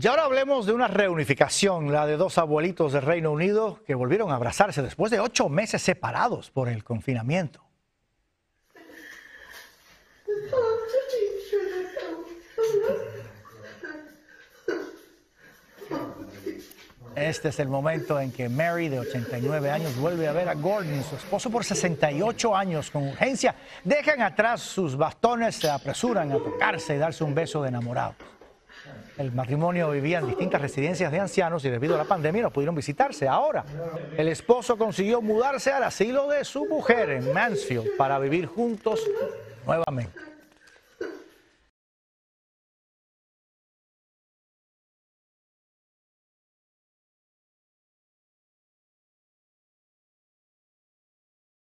Y ahora hablemos de una reunificación, la de dos abuelitos del Reino Unido que volvieron a abrazarse después de ocho meses separados por el confinamiento. Este es el momento en que Mary, de 89 años, vuelve a ver a Gordon, su esposo por 68 años, con urgencia. Dejan atrás sus bastones, se apresuran a tocarse y darse un beso de enamorados. El matrimonio vivía en distintas residencias de ancianos y debido a la pandemia no pudieron visitarse. Ahora, el esposo consiguió mudarse al asilo de su mujer en Mansfield para vivir juntos nuevamente.